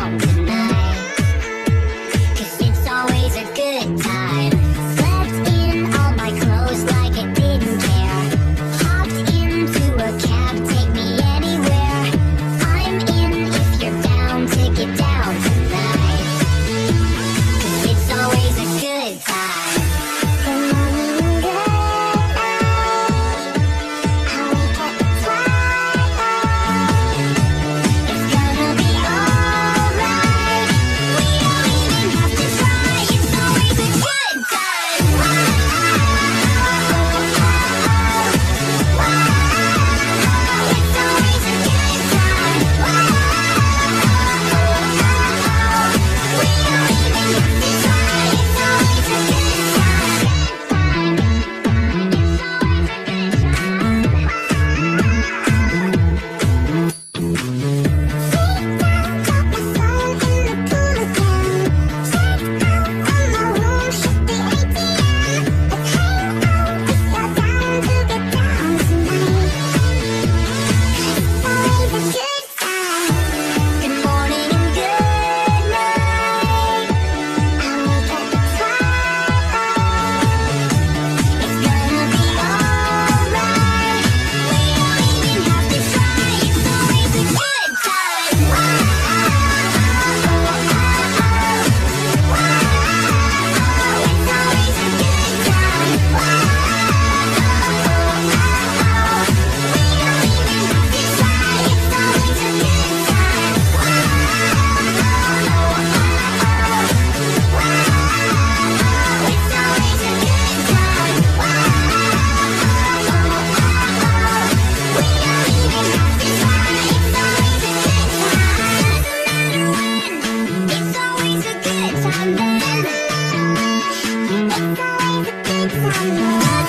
hours Thank you.